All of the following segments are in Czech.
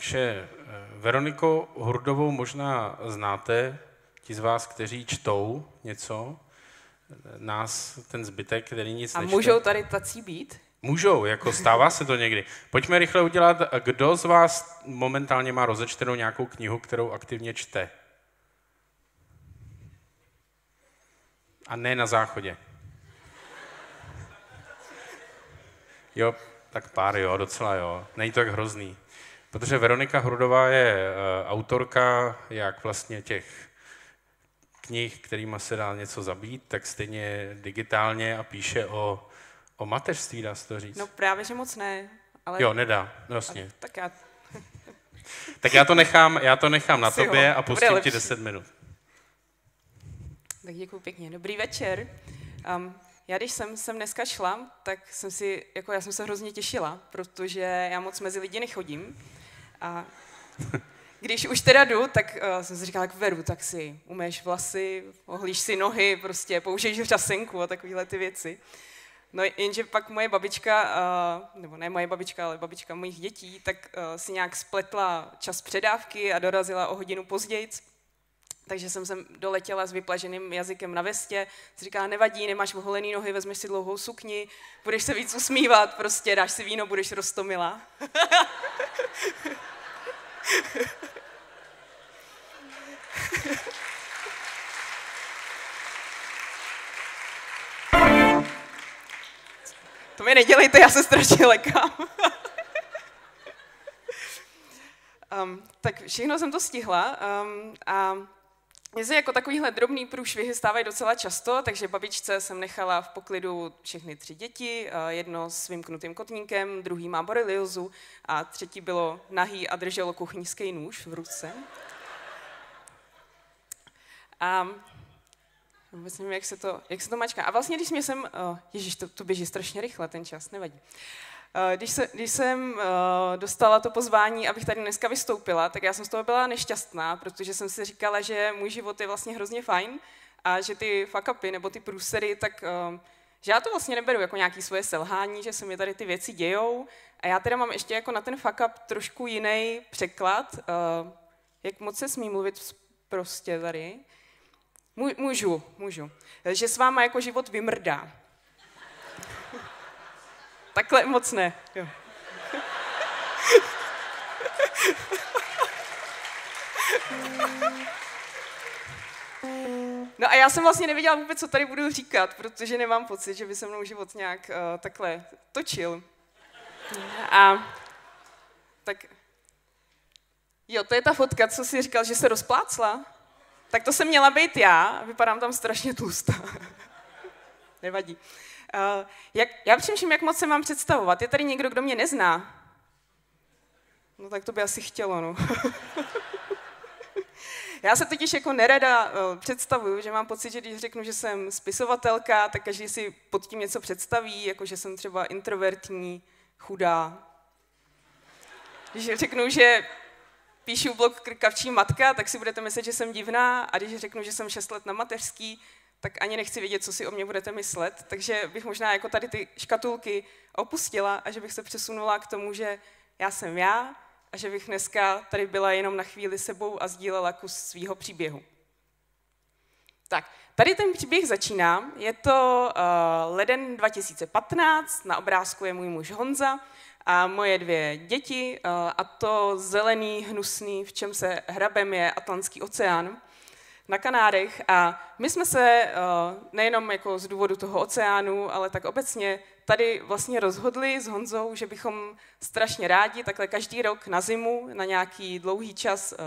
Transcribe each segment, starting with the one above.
Takže eh, Veroniko Hurdovou možná znáte, ti z vás, kteří čtou něco, nás ten zbytek, který nic A nečte. můžou tady tací být? Můžou, jako stává se to někdy. Pojďme rychle udělat, kdo z vás momentálně má rozečtenou nějakou knihu, kterou aktivně čte. A ne na záchodě. Jo, tak pár jo, docela jo. Není to tak hrozný. Protože Veronika Hrudová je uh, autorka jak vlastně těch knih, kterými se dá něco zabít, tak stejně digitálně a píše o, o mateřství, dá se to říct. No právě, že moc ne. Ale Jo, nedá, no jasně. tak já Tak já to nechám, já to nechám na jo, tobě a to bude pustím ti lepší. 10 minut. Tak děkuji pěkně. Dobrý večer. Um, já když jsem sem dneska šla, tak jsem si, jako já jsem se hrozně těšila, protože já moc mezi lidi nechodím. A když už teda jdu, tak uh, jsem si říkala, jak veru, tak si umeješ vlasy, ohlíš si nohy, prostě použiješ řasenku a takovéhle ty věci. No jenže pak moje babička, uh, nebo ne moje babička, ale babička mojich dětí, tak uh, si nějak spletla čas předávky a dorazila o hodinu později. Takže jsem sem doletěla s vyplaženým jazykem na vestě. Říká, nevadí, nemáš oholený nohy, vezmeš si dlouhou sukni, budeš se víc usmívat, prostě dáš si víno, budeš rostomilá. To mi nedělejte, já se strašně lekám. um, tak všechno jsem to stihla um, a mně se jako takovýhle drobný průšvihy stávají docela často, takže babičce jsem nechala v poklidu všechny tři děti, eh, jedno s vymknutým kotníkem, druhý má boreliozu a třetí bylo nahý a drželo kuchyňský nůž v ruce. A vůbec nevím, jak se to, jak se to mačká. A vlastně, když mě jsem, uh, ježiš, to, to běží strašně rychle, ten čas, nevadí. Uh, Když, se, když jsem uh, dostala to pozvání, abych tady dneska vystoupila, tak já jsem z toho byla nešťastná, protože jsem si říkala, že můj život je vlastně hrozně fajn a že ty fuck nebo ty průsery, tak uh, že já to vlastně neberu jako nějaké svoje selhání, že se mi tady ty věci dějou. A já teda mám ještě jako na ten fuck up trošku jiný překlad. Jak moc se smí mluvit prostě tady? Mů- Můžu, můžu. Že s váma jako život vymrdá. Takhle moc ne. Jo. No a já jsem vlastně nevěděla vůbec, co tady budu říkat, protože nemám pocit, že by se mnou život nějak uh, takhle točil. A tak jo, to je ta fotka, co jsi říkal, že se rozplácla. Tak to jsem měla být já vypadám tam strašně tlustá. Nevadí. Uh, jak, já přemýšlím, jak moc se mám představovat. Je tady někdo, kdo mě nezná? No tak to by asi chtělo, no. já se totiž jako nerada uh, představuju, že mám pocit, že když řeknu, že jsem spisovatelka, tak každý si pod tím něco představí, jako že jsem třeba introvertní, chudá. Když řeknu, že píšu blog Krkavčí matka, tak si budete myslet, že jsem divná a když řeknu, že jsem 6 let na mateřský, tak ani nechci vědět, co si o mě budete myslet. Takže bych možná jako tady ty škatulky opustila a že bych se přesunula k tomu, že já jsem já a že bych dneska tady byla jenom na chvíli sebou a sdílela kus svýho příběhu. Tak, tady ten příběh začíná. Je to uh, leden 2015, na obrázku je můj muž Honza a moje dvě děti, uh, a to zelený, hnusný, v čem se hrabem je Atlantský oceán na Kanárech a my jsme se uh, nejenom jako z důvodu toho oceánu, ale tak obecně tady vlastně rozhodli s Honzou, že bychom strašně rádi takhle každý rok na zimu na nějaký dlouhý čas uh,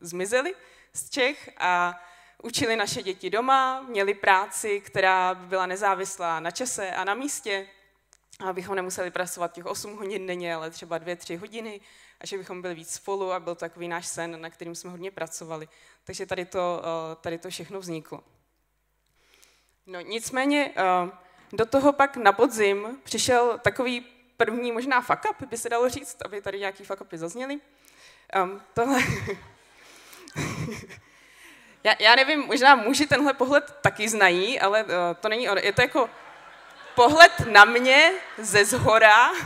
zmizeli z Čech a učili naše děti doma, měli práci, která by byla nezávislá na čase a na místě, abychom nemuseli pracovat těch 8 hodin denně, ale třeba 2-3 hodiny a že bychom byli víc spolu a byl to takový náš sen, na kterým jsme hodně pracovali. Takže tady to, eh, tady to všechno vzniklo. No nicméně eh, do toho pak na podzim přišel takový první možná fuck up, by se dalo říct, aby tady nějaký fuck upy zazněly. Um, tohle... já, já nevím, možná muži tenhle pohled taky znají, ale uh, to není. Je to jako pohled na mě ze zhora.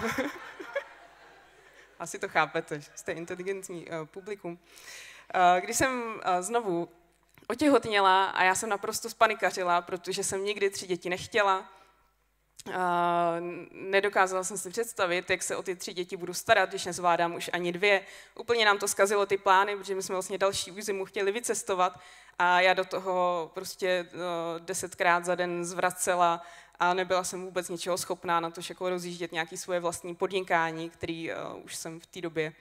Asi to chápete, jste inteligentní uh, publikum. Uh, když jsem uh, znovu otěhotněla a já jsem naprosto spanikařila, protože jsem nikdy tři děti nechtěla, Uh, nedokázala jsem si představit, jak se o ty tři děti budu starat, když nezvládám už ani dvě. Úplně nám to zkazilo ty plány, protože my jsme vlastně další zimu chtěli vycestovat a já do toho prostě uh, desetkrát za den zvracela a nebyla jsem vůbec ničeho schopná na to, jako rozjíždět nějaké svoje vlastní podnikání, který uh, už jsem v té době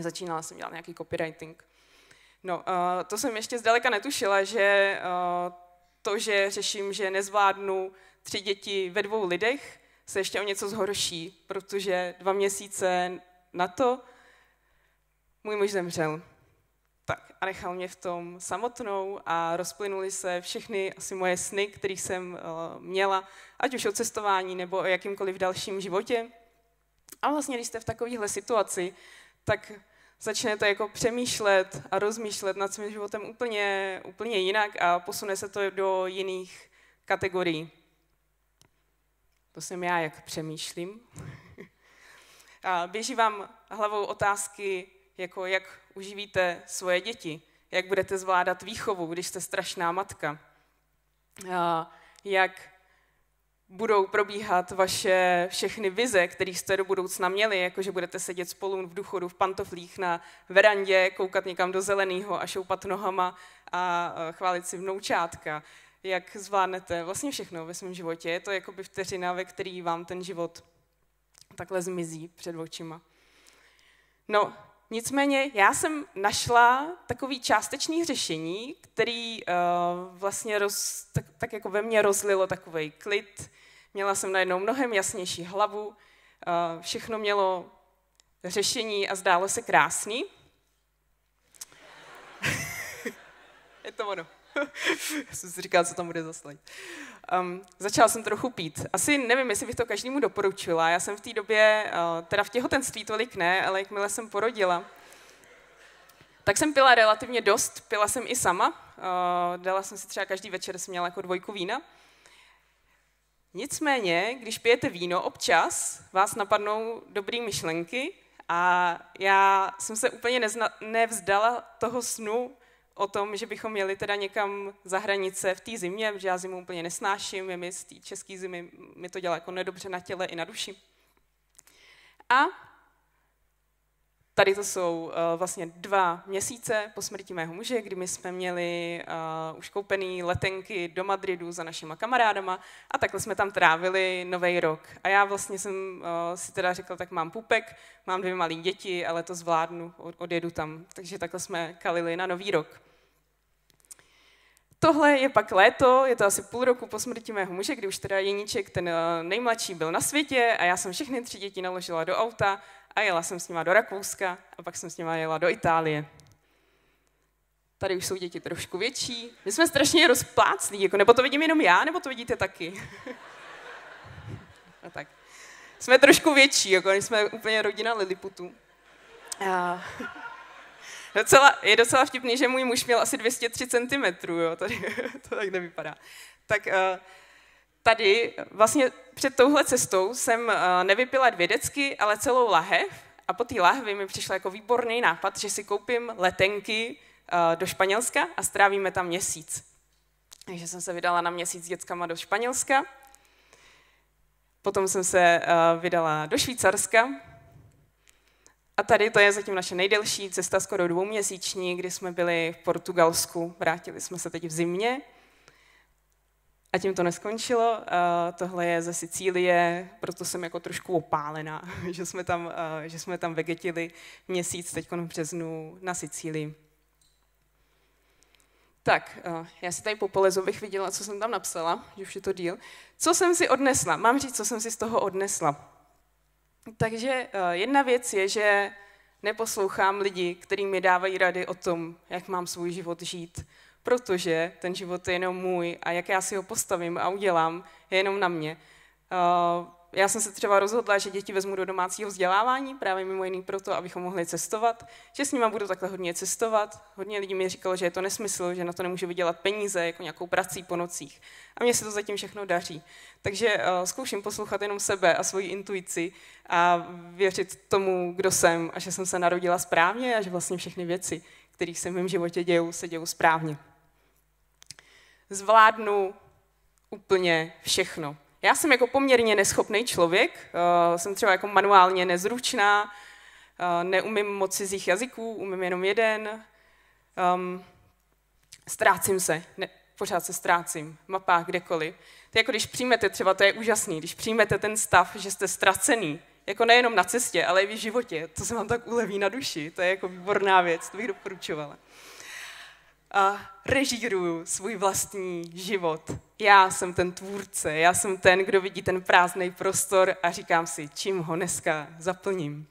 začínala jsem dělat nějaký copywriting. No, uh, to jsem ještě zdaleka netušila, že uh, to, že řeším, že nezvládnu tři děti ve dvou lidech, se ještě o něco zhorší, protože dva měsíce na to můj muž zemřel. Tak a nechal mě v tom samotnou a rozplynuly se všechny asi moje sny, které jsem uh, měla, ať už o cestování nebo o jakýmkoliv dalším životě. A vlastně, když jste v takovéhle situaci, tak začnete jako přemýšlet a rozmýšlet nad svým životem úplně, úplně jinak a posune se to do jiných kategorií. To jsem já, jak přemýšlím. a běží vám hlavou otázky, jako jak uživíte svoje děti, jak budete zvládat výchovu, když jste strašná matka, a jak budou probíhat vaše všechny vize, které jste do budoucna měli, jako že budete sedět spolu v duchodu v pantoflích na verandě, koukat někam do zeleného a šoupat nohama a chválit si vnoučátka, jak zvládnete vlastně všechno ve svém životě. Je to jako by vteřina, ve který vám ten život takhle zmizí před očima. No, nicméně já jsem našla takový částečný řešení, který uh, vlastně roz, tak, tak jako ve mně rozlilo takový klid. Měla jsem najednou mnohem jasnější hlavu, uh, všechno mělo řešení a zdálo se krásný. Je to ono. Jsem si říkala, co tam bude za Um, začala jsem trochu pít. Asi nevím, jestli bych to každému doporučila. Já jsem v té době, uh, teda v těhotenství tolik ne, ale jakmile jsem porodila, tak jsem pila relativně dost. Pila jsem i sama. Uh, dala jsem si třeba každý večer, jsem měla jako dvojku vína. Nicméně, když pijete víno, občas vás napadnou dobré myšlenky a já jsem se úplně nezna, nevzdala toho snu, o tom, že bychom měli teda někam za hranice v té zimě, že já zimu úplně nesnáším, je mi z té české zimy, mi to dělá jako nedobře na těle i na duši. A tady to jsou uh, vlastně dva měsíce po smrti mého muže, kdy my jsme měli uh, už koupený letenky do Madridu za našima kamarádama a takhle jsme tam trávili nový rok. A já vlastně jsem uh, si teda řekla, tak mám pupek, mám dvě malé děti, ale to zvládnu, odjedu tam. Takže takhle jsme kalili na nový rok. Tohle je pak léto, je to asi půl roku po smrti mého muže, kdy už teda Jeníček, ten eh, nejmladší, byl na světě a já jsem všechny tři děti naložila do auta a jela jsem s nima do Rakouska a pak jsem s nima jela do Itálie. Tady už jsou děti trošku větší. My jsme strašně rozpláclí, jako nebo to vidím jenom já, nebo to vidíte taky. a tak. Jsme trošku větší, jako jsme úplně rodina Liliputů. A... Docela, je docela vtipný, že můj muž měl asi 203 cm, jo, tady to tak nevypadá. Tak uh, tady vlastně před touhle cestou jsem uh, nevypila dvě decky, ale celou lahev a po té lahvi mi přišel jako výborný nápad, že si koupím letenky uh, do Španělska a strávíme tam měsíc. Takže jsem se vydala na měsíc s dětskama do Španělska. Potom jsem se vydala do Švýcarska, a tady to je zatím naše nejdelší cesta, skoro dvouměsíční, kdy jsme byli v Portugalsku. Vrátili jsme se teď v zimě. A tím to neskončilo. tohle je ze Sicílie, proto jsem jako trošku opálená, že jsme tam, že jsme tam vegetili měsíc teď v březnu na Sicílii. Tak, já si tady po polezu bych viděla, co jsem tam napsala, že už je to díl. Co jsem si odnesla? Mám říct, co jsem si z toho odnesla. Takže eh, jedna věc je, že neposlouchám lidi, kteří mi dávají rady o tom, jak mám svůj život žít, protože ten život je jenom můj a jak já si ho postavím a udělám, je jenom na mě. Já jsem se třeba rozhodla, že děti vezmu do domácího vzdělávání, právě mimo jiný proto, abychom mohli cestovat, že s nimi budu takhle hodně cestovat. Hodně lidí mi říkalo, že je to nesmysl, že na to nemůžu vydělat peníze, jako nějakou prací po nocích. A mně se to zatím všechno daří. Takže uh, zkouším poslouchat jenom sebe a svoji intuici a věřit tomu, kdo jsem a že jsem se narodila správně a že vlastně všechny věci, které se v mém životě dějou, se dějou správně. Zvládnu úplně všechno. Já jsem jako poměrně neschopný člověk, uh, jsem třeba jako manuálně nezručná, uh, neumím moc cizích jazyků, umím jenom jeden, um, ztrácím se, ne, pořád se ztrácím, mapách, kdekoliv. To jako když přijmete, třeba to je úžasný, když přijmete ten stav, že jste ztracený, jako nejenom na cestě, ale i v životě, to se vám tak uleví na duši, to je jako výborná věc, to bych doporučovala a režíruju svůj vlastní život. Já jsem ten tvůrce, já jsem ten, kdo vidí ten prázdný prostor a říkám si, čím ho dneska zaplním.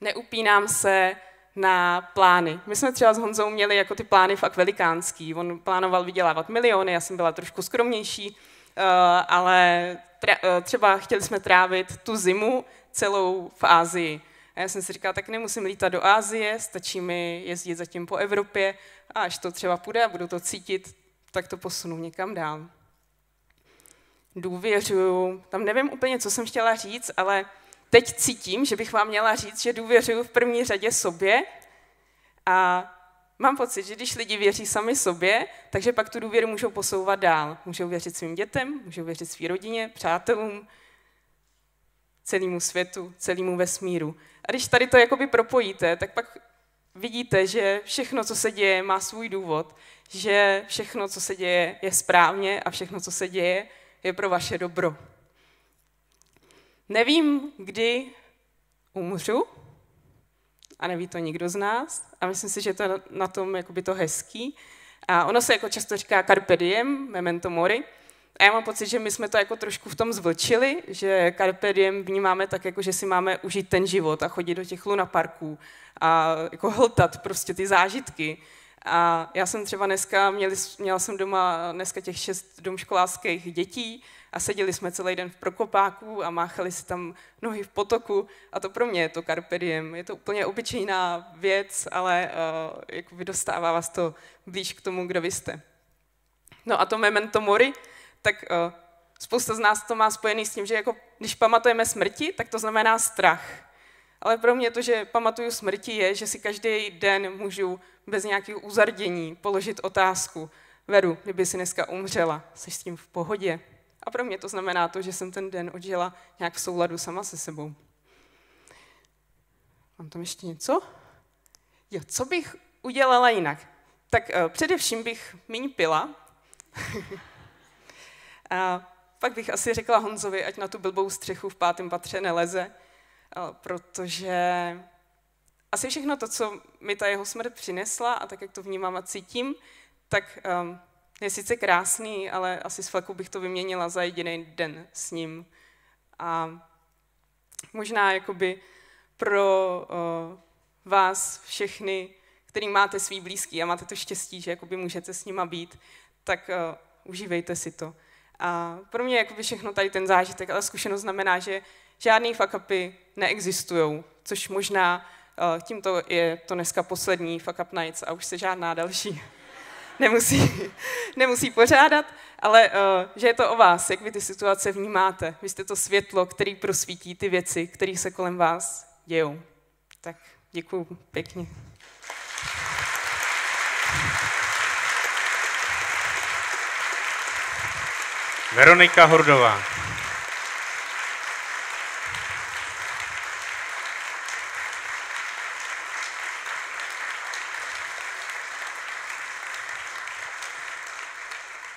Neupínám se na plány. My jsme třeba s Honzou měli jako ty plány fakt velikánský. On plánoval vydělávat miliony, já jsem byla trošku skromnější, eh, ale eh, třeba chtěli jsme trávit tu zimu celou v Ázii. A já jsem si říkala, tak nemusím lítat do Ázie, stačí mi jezdit zatím po Evropě a až to třeba půjde a budu to cítit, tak to posunu někam dál. Důvěřuju, tam nevím úplně, co jsem chtěla říct, ale teď cítím, že bych vám měla říct, že důvěřuju v první řadě sobě a mám pocit, že když lidi věří sami sobě, takže pak tu důvěru můžou posouvat dál. Můžou věřit svým dětem, můžou věřit své rodině, přátelům, celému světu, celému vesmíru. A když tady to jakoby propojíte, tak pak vidíte, že všechno, co se děje, má svůj důvod, že všechno, co se děje, je správně a všechno, co se děje, je pro vaše dobro. Nevím, kdy umřu, a neví to nikdo z nás, a myslím si, že to na tom jakoby to hezký. A ono se jako často říká carpe diem, memento mori, a já mám pocit, že my jsme to jako trošku v tom zvlčili, že carpe diem vnímáme tak, jako že si máme užít ten život a chodit do těch lunaparků a jako hltat prostě ty zážitky. A já jsem třeba dneska, měli, měla jsem doma dneska těch šest domškolářských dětí a seděli jsme celý den v Prokopáku a máchali si tam nohy v potoku a to pro mě je to carpe diem. Je to úplně obyčejná věc, ale uh, jako vydostává vás to blíž k tomu, kdo vy jste. No a to memento mori, tak uh, spousta z nás to má spojený s tím, že jako, když pamatujeme smrti, tak to znamená strach. Ale pro mě to, že pamatuju smrti, je, že si každý den můžu bez nějakého uzardění položit otázku. Veru, kdyby si dneska umřela, jsi s tím v pohodě? A pro mě to znamená to, že jsem ten den odžila nějak v souladu sama se sebou. Mám tam ještě něco? Jo, co bych udělala jinak? Tak uh, především bych méně pila. A pak bych asi řekla Honzovi, ať na tu blbou střechu v pátém patře neleze, protože asi všechno to, co mi ta jeho smrt přinesla a tak, jak to vnímám a cítím, tak um, je sice krásný, ale asi s fleku bych to vyměnila za jediný den s ním. A možná jakoby pro uh, vás všechny, který máte svý blízký a máte to štěstí, že jakoby můžete s nima být, tak uh, užívejte si to. A pro mě jakoby všechno tady ten zážitek, ale zkušenost znamená, že žádný fuck upy neexistují, což možná uh, tímto je to dneska poslední fuck up nights a už se žádná další nemusí, nemusí pořádat, ale uh, že je to o vás, jak vy ty situace vnímáte. Vy jste to světlo, který prosvítí ty věci, které se kolem vás dějou. Tak děkuju pěkně. Veronika Hordová.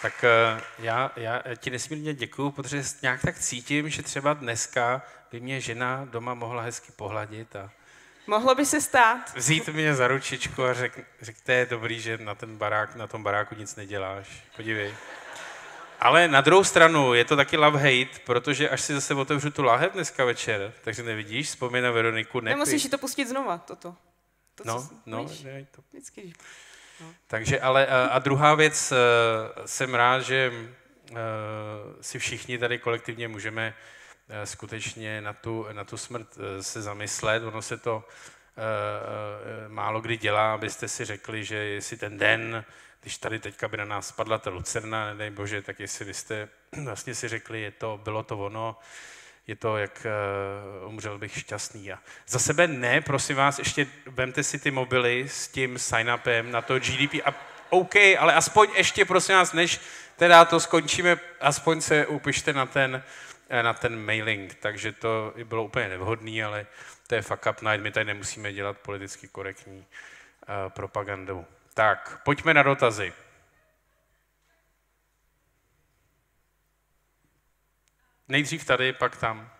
Tak eh, já, já ti nesmírně děkuju, protože nějak tak cítím, že třeba dneska by mě žena doma mohla hezky pohladit a Mohlo by se stát. Vzít mě za ručičku a řek, řekte, je dobrý, že na, ten barák, na tom baráku nic neděláš. Podívej. Ale na druhou stranu je to taky love-hate, protože až si zase otevřu tu láhev dneska večer, takže nevidíš, vzpomín na Veroniku, nepij. Nemusíš si to pustit znova, toto. To, no, no, ne, to... Vždycky. No. Takže ale a druhá věc, eh, jsem rád, že eh, si všichni tady kolektivně můžeme eh, skutečně na tu, na tu smrt eh, se zamyslet. Ono se to málo kdy dělá, abyste si řekli, že jestli ten den, když tady teďka by na nás spadla ta lucerna, nedej bože, tak jestli vy jste vlastně si řekli, je to, bylo to ono, je to, jak uh, umřel bych šťastný. A za sebe ne, prosím vás, ještě vemte si ty mobily s tím sign-upem na to GDP a OK, ale aspoň ještě, prosím vás, než teda to skončíme, aspoň se upište na ten, eh, na ten mailing. Takže to bylo úplně nevhodný, ale to je fuck up night, my tady nemusíme dělat politicky korektní uh, propagandu. Tak, pojďme na dotazy. Nejdřív tady, pak tam.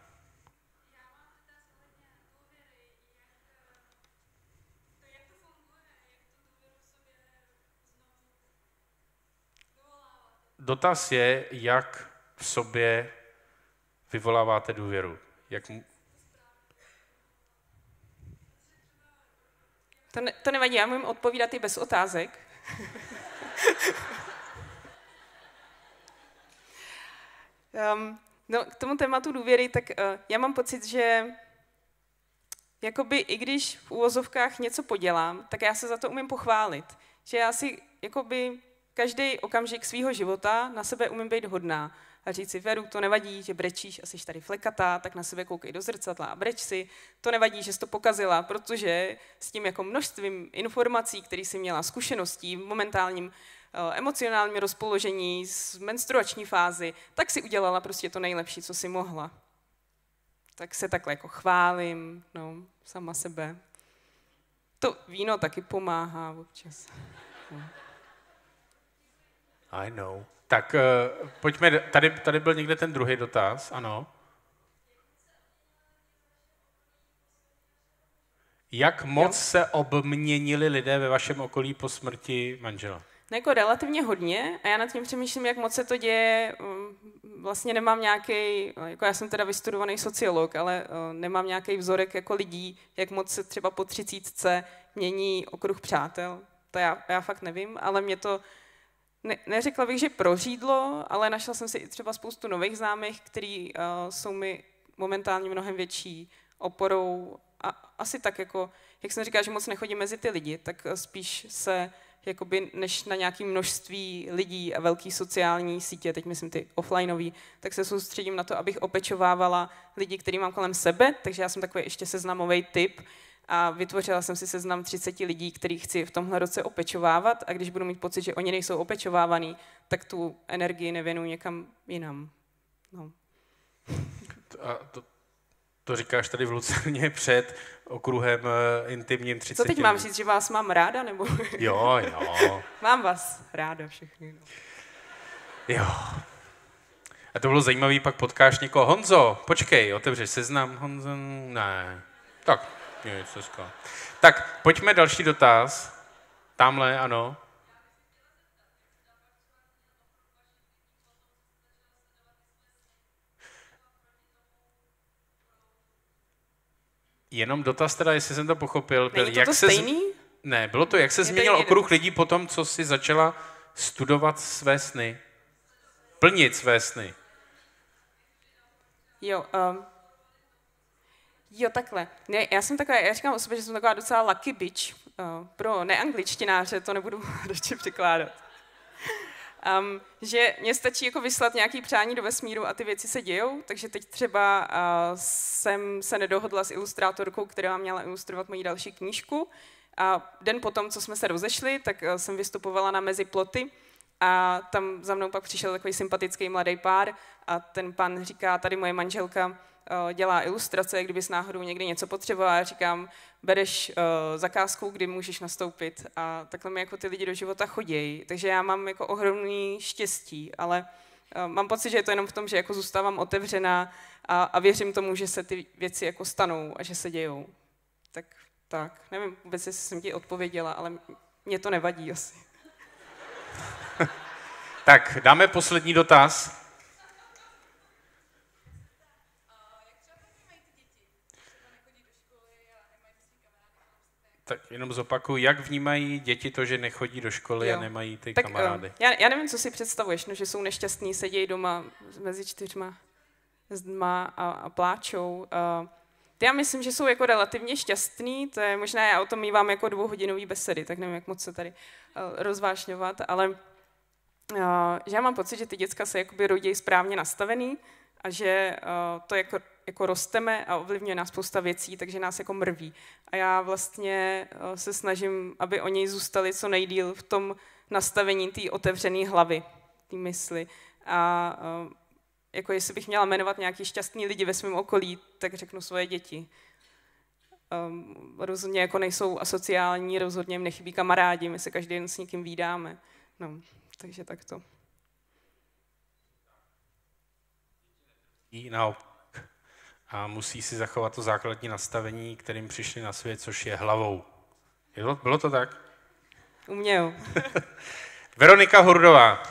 Dotaz je, jak v sobě vyvoláváte důvěru. Jak... To, ne, to nevadí, já můžu odpovídat i bez otázek. um, No, k tomu tématu důvěry, tak uh, já mám pocit, že jakoby i když v úvozovkách něco podělám, tak já se za to umím pochválit. Že já si jakoby každý okamžik svého života na sebe umím být hodná. A říct si, Veru, to nevadí, že brečíš a jsi tady flekatá, tak na sebe koukej do zrcadla a breč si. To nevadí, že jsi to pokazila, protože s tím jako množstvím informací, které jsi měla, zkušeností v momentálním Eh, emocionálním rozpoložení, z menstruační fázy, tak si udělala prostě to nejlepší, co si mohla. Tak se takhle jako chválím, no, sama sebe. To víno taky pomáhá občas. I know. Tak uh, pojďme, tady, tady byl někde ten druhý dotaz, ano. Jak moc jo. se obměnili lidé ve vašem okolí po smrti manžela? No jako relativně hodně a já nad tím přemýšlím, jak moc se to děje. Mm, vlastně nemám nějaký, jako já jsem teda vystudovaný sociolog, ale eh, nemám nějaký vzorek jako lidí, jak moc se třeba po třicítce mění okruh přátel. To já, já fakt nevím, ale mě to, ne, neřekla bych, že prořídlo, ale našla jsem si i třeba spoustu nových známých, který uh, jsou mi momentálně mnohem větší oporou. A asi tak jako, jak jsem říkala, že moc nechodím mezi ty lidi, tak eh, spíš se jakoby než na nějaké množství lidí a velký sociální sítě, teď myslím ty offlineový, tak se soustředím na to, abych opečovávala lidi, který mám kolem sebe, takže já jsem takový ještě seznamový typ a vytvořila jsem si seznam 30 lidí, který chci v tomhle roce opečovávat a když budu mít pocit, že oni nejsou opečovávaný, tak tu energii nevěnu někam jinam. No. A to, to říkáš tady v Lucerně před okruhem uh, intimním 30 Co teď mám říct, že vás mám ráda? Nebo... Jo, jo. mám vás ráda všechny. No. Jo. A to bylo zajímavý, pak potkáš někoho. Honzo, počkej, otevřeš seznam. Honzo, ne. Tak, nic, dneska. Tak, pojďme další dotaz. Tamhle, ano. Jenom dotaz teda, jestli jsem to pochopil, byl, Není jak to se stejný? Z... Ne, bylo to, jak se změnil okruh lidí po tom, co si začala studovat své sny. Plnit své sny. Jo, um, jo, takhle. Ne, já jsem taková, já říkám o sobě, že jsem taková docela lucky bitch. Uh, pro neangličtináře to nebudu radši překládat. Um, že mě stačí jako vyslat nějaký přání do vesmíru a ty věci se dějou, takže teď třeba uh, jsem se nedohodla s ilustrátorkou, která měla ilustrovat moji další knížku a den potom, co jsme se rozešli, tak uh, jsem vystupovala na mezi ploty a tam za mnou pak přišel takový sympatický mladý pár a ten pan říká, tady moje manželka Eh, dělá ilustrace, kdyby s náhodou někdy něco potřeboval, já říkám, bereš uh, zakázku, kdy můžeš nastoupit a takhle mi jako ty lidi do života chodějí. Takže já mám jako ohromný štěstí, ale uh, mám pocit, že je to jenom v tom, že jako zůstávám otevřená a, a věřím tomu, že se ty věci jako stanou a že se dějou. Tak, tak, nevím vůbec, jestli jsem ti odpověděla, ale mě to nevadí asi. tak, dáme poslední dotaz. Tak jenom zopakuju, jak vnímají děti to, že nechodí do školy jo. a nemají ty tak, kamarády? Já, já nevím, co si představuješ, no, že jsou nešťastní, sedějí doma mezi čtyřma. zdma a, a pláčou. Uh, já myslím, že jsou jako relativně šťastný, to je možná, já o tom mývám jako dvouhodinový besedy, tak nevím, jak moc se tady uh, rozvášňovat, ale uh, že já mám pocit, že ty děcka se jakoby rodí správně nastavený a že uh, to jako, jako rosteme a ovlivňuje nás spousta věcí, takže nás jako mrví. A já vlastně uh, se snažím, aby oni zůstali co nejdíl v tom nastavení té otevřené hlavy, té mysli. A uh, jako jestli bych měla jmenovat nějaký šťastný lidi ve svém okolí, tak řeknu svoje děti. Um, rozhodně jako nejsou asociální, rozhodně jim nechybí kamarádi, my se každý den s někým výdáme. No, takže tak to. Naopak. A musí si zachovat to základní nastavení, kterým přišli na svět, což je hlavou. Bylo, bylo to tak? U mě jo. Veronika Hurdová.